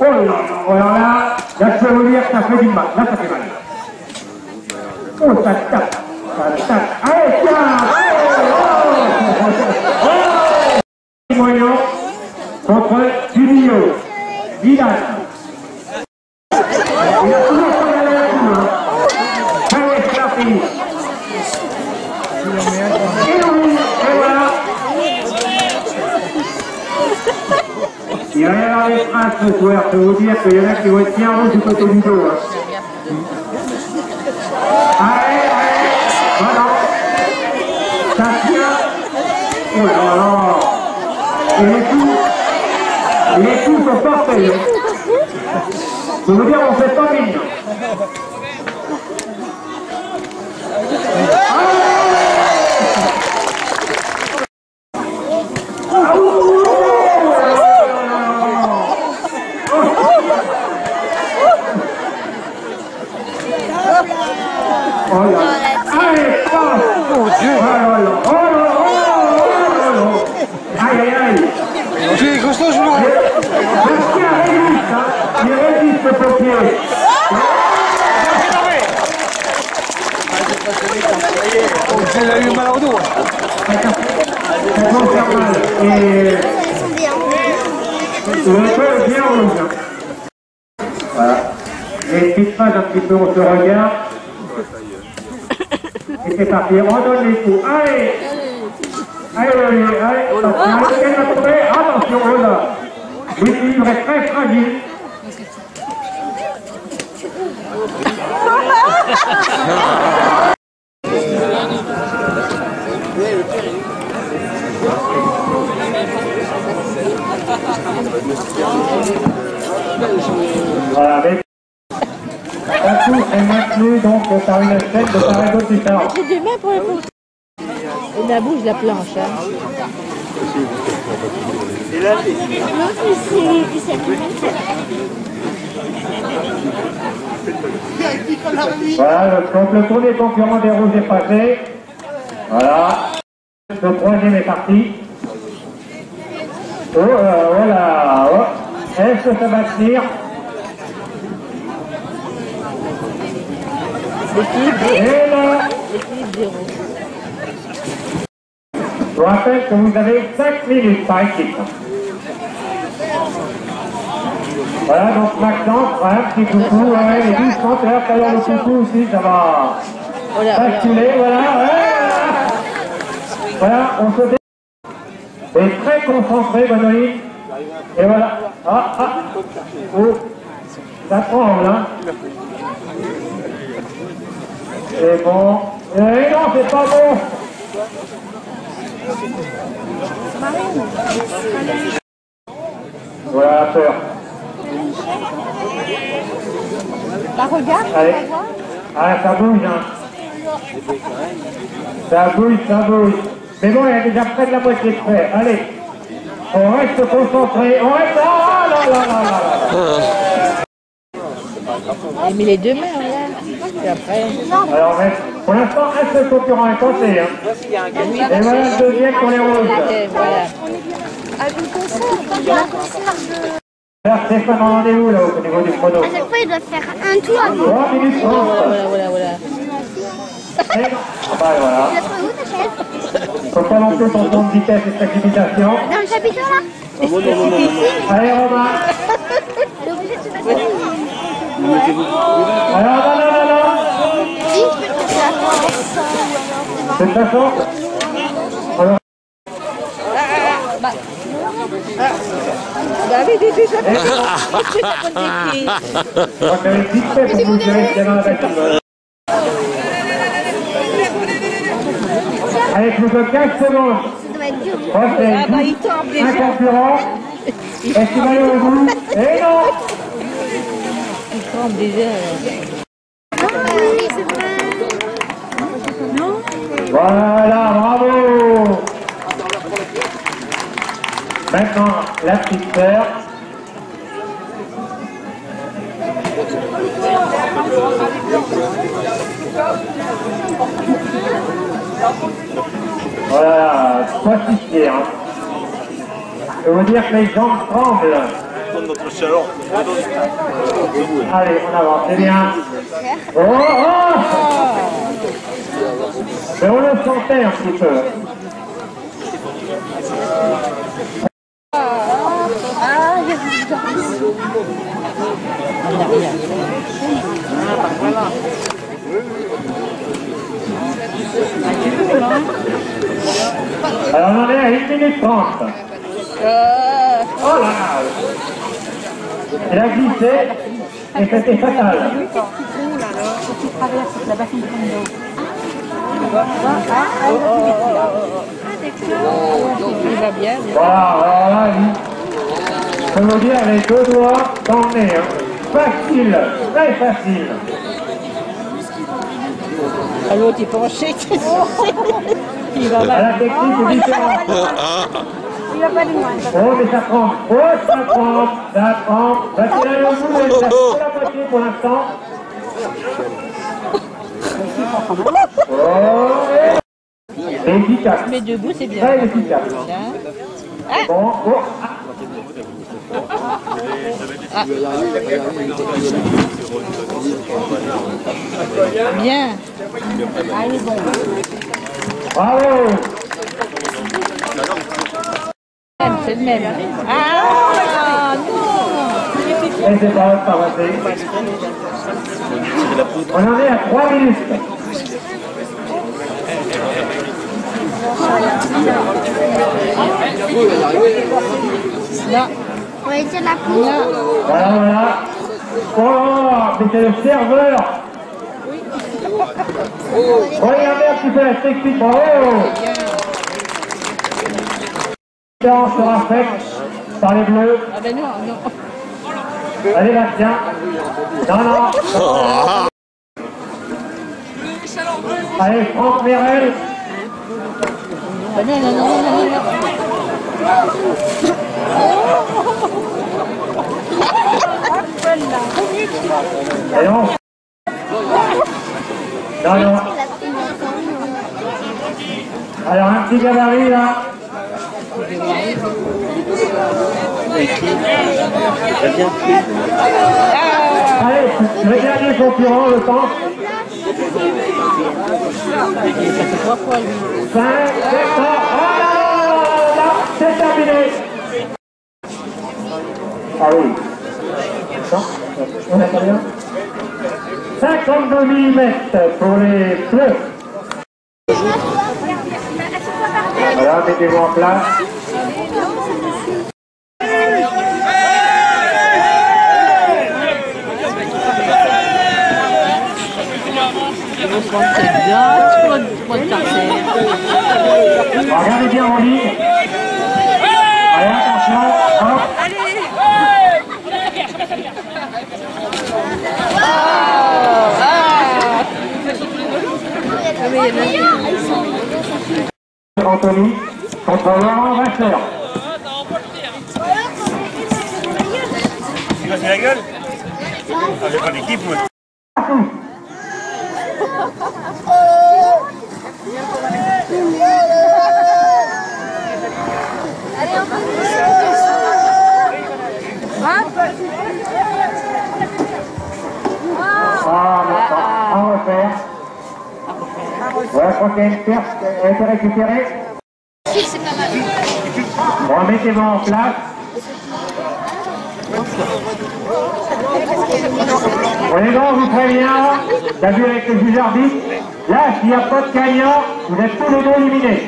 Oh là là, alors là, là je peux vous dire que ça fait du mal, là ça fait mal. Oh ça tape, ça tape. Allez tiens, allez, oh, oh. Moyen contre Julio, Vidal. Il a toujours pas d'aller à tout, hein. Allez, c'est la fini. Et oui, et voilà. Il y avoir des princes ce soir, je peux vous dire qu'il y en a qui vont être bien rouges du côté du dos. Hein. Allez, allez, voilà. Ça tient. Oh là là. Et les coups, les coups sont parfaits. hein. Je veux dire, on fait pas mignon. Oh là là. Allez, passe. Oh Dieu. Oh là là. Oh là là. Oh là là. Aïe, aïe, aïe. J'ai costaud, je vois. Merci à Régis, hein. Il résiste le pompier. Elle a eu mal au dos. Et hein. Voilà. Les petites phrases un petit peu, on se regarde. Et c'est parti, on donne les coups. Allez Allez, allez, allez, attention, oh là L'équilibre est très fragile. Voilà, avec un coup est maintenu donc par une chaîne de et d'autre différente. J'ai des mains pour. Il la bouge la planche. Hein. S'est- il s'est pris même ça. Voilà, donc le premier concurrent des rouges est passé. Voilà. Le troisième est parti. Oh, euh, voilà. Oh. Est-ce que ça va tenir Et là, je rappelle que vous avez 5 minutes par équipe. Voilà, donc voilà, un petit coucou, ouais, les 12 compteurs, d'ailleurs le coucou aussi, ça va Oh voilà. basculer, voilà, ouais. Voilà, on se dé... Et très concentré, Benoît. Et voilà. Ah, ah. Oh. Ça tremble, hein. C'est bon. Eh non, c'est pas bon. Voilà, peur. Bah regarde, Allez. on va voir. Ah, ça bouge, hein. Ça bouge, ça bouge. Mais bon, il y a déjà près de la moitié de fait. Allez. On reste concentré. On reste. Ah là là là là là. Il met les deux mains, regarde. Et après, Alors, mais pour l'instant, un seul concurrent est compté. Hein. Et voilà le deuxième pour les rouges. et voilà. À une conserve, rendez-vous là au niveau du chrono. À chaque fois, il doit faire un tour avant. 3 minutes 30. Voilà, voilà, voilà. Et- Ah bah, voilà. Tu l'as trouvé où ta chaise Faut pas monter ton ton de vitesse et de précipitation. Dans le chapiteau là Allez, Romain. T'es obligé de se passer. Alors, non, non, non, non. Si, je peux Allez, plus que 15 secondes. Ça doit être dur. Prochaine. Ah bah il tombe Un déjà. concurrent. Est-ce qu'il va aller au bout Eh non Il tremble déjà. Ah oui, c'est vrai. Voilà, bravo Maintenant, la petite sœur. Voilà, fier. Hein. Je veux dire que les jambes tremblent. notre. Allez, on avance, c'est bien. Oh, oh Mais on le sentait un petit peu. Alors on est à 1 minute 30. Oh là là Elle a glissé et c'était fatal. Il va bien. Voilà, alors là, il- je veux dire, les deux doigts dans le nez. hein. Facile, très facile. Ah, L'autre, il est penché. il va À mal. la technique est différente. Il va pas loin. Oh, mais ça tremble. Oh, ça tremble. Ça. Bah, c'est là le bout, elle a fait la moitié pour l'instant. Oh, et- efficace. Mais debout, c'est bien. Très efficace. Bien. Bon, oh, ah, Bien. bravo. C'est le même. Ah non Et c'est pas pas passé. On en est à 3 minutes. Non. On va essayer de la poule. Voilà, voilà. Oh, mais c'est le serveur. Regardez un petit peu la technique, bravo. La sera faite par les bleus. Ah ben non, non. Allez, Bastien. Non, non. Allez, Franck Merel. Ah non, non, non, non, non, Allons Non, non. Alors, un petit gabarit, là. Allez, régalez le le temps. 5, 7, 8. Ah oui. On a combien 52 mm pour les bleus. Voilà, mettez-vous en place. Regardez bien en ligne. Attention. Anthony contre Laurent Vasseur. Tu vas la gueule Ah, j'ai pas d'équipe, moi. Qu'il y a été récupérée. Bon, mettez-vous en place. Les on vous prévient, t'as vu avec le juge arbitre, là, s'il n'y a pas de gagnant, vous êtes tous les deux éliminés.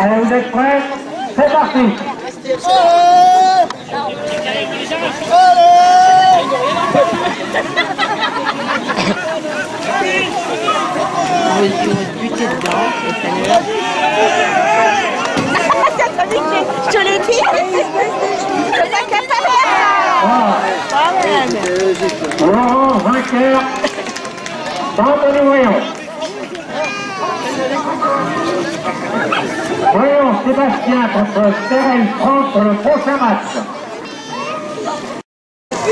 Allez, vous êtes prêts? C'est parti Se buter dedans. L'ai. Ah, voyons. Sébastien contre Cyril Franck pour le prochain match.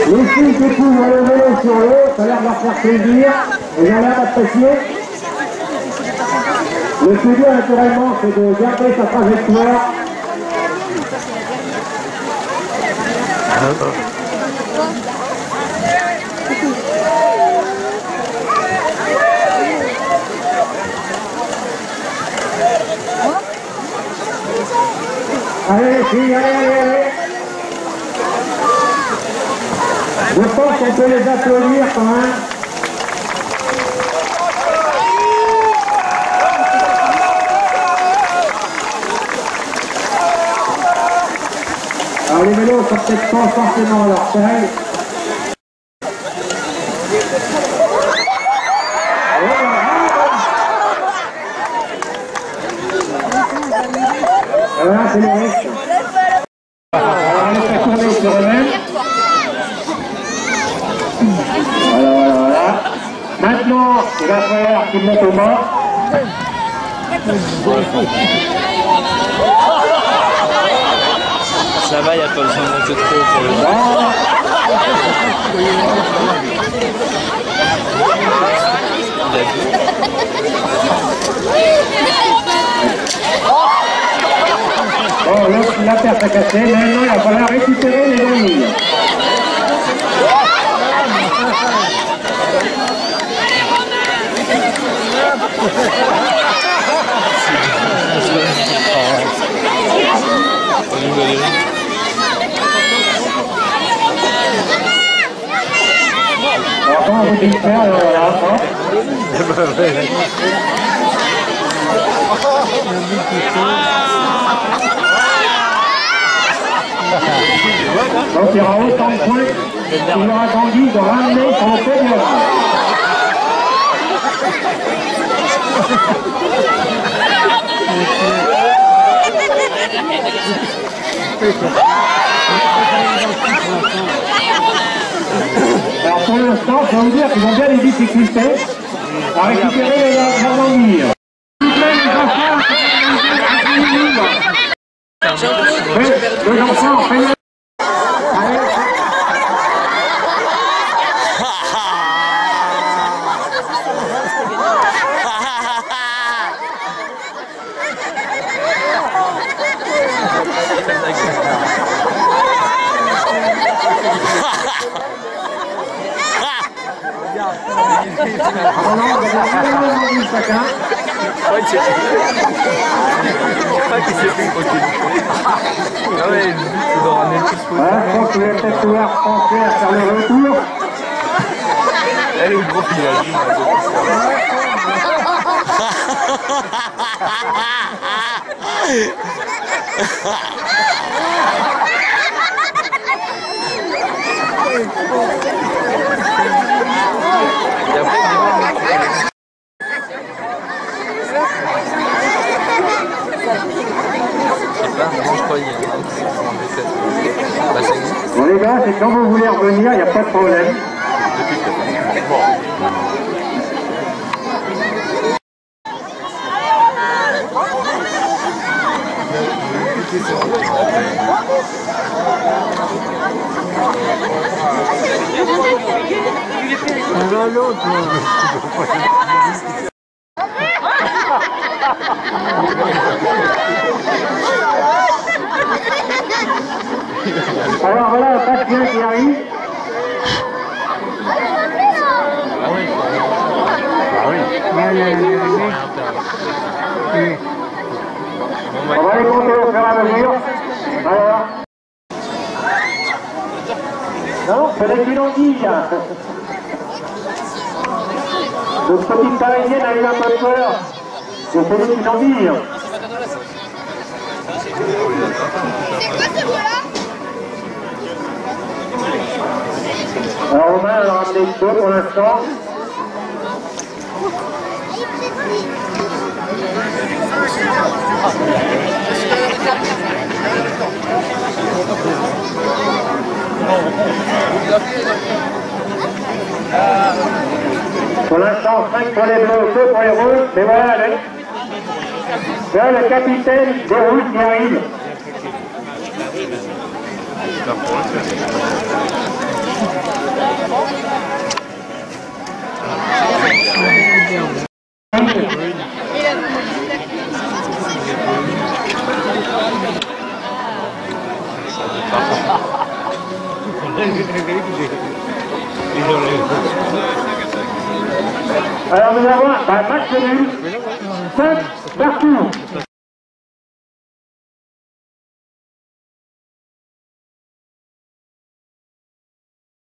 Les filles qui couvrent le vélo sur l'eau, ça a l'air de leur faire plaisir. Vous avez l'air d'apprécier. Le studio, naturellement, c'est de garder sa trajectoire. Allez, allez, allez, allez. Je pense qu'on peut les applaudir quand même. Alors les vélos sont peut-être pas forcément à leur taille. Et Voilà, c'est le risque. Alors, on laisse la tourner sur eux-mêmes. Voilà, voilà, voilà. Maintenant, il va falloir qu'il monte au mort. Ça va, il n'y a pas besoin de monter trop pour le Voilà. Bon, l'autre, la s'est cassée. Maintenant, il va falloir récupérer hop. Donc il y aura autant de points qu'il aura Tanguy de ramener son podium. Alors pour l'instant, je vais vous dire qu'ils ont bien des difficultés à récupérer les anguilles. Les enfants, Allez. Ah non, vous avez bien entendu chacun. Ah ouais, le but c'est de ramener le plus Voilà, je pense que vous allez peut-être pouvoir penser à faire le retour. Elle est le gros village. Les gars, c'est quand vous voulez revenir, il n'y a pas de problème. On va les compter au fur et à mesure. C'est. Notre petite parisienne a eu un peu peur. C'est des guilondilles. Alors Romain a ramené deux pour l'instant. Pour l'instant, 5 pour les bleus, 2 pour les rouges, mais voilà, le, voilà capitaine des rouges qui arrive.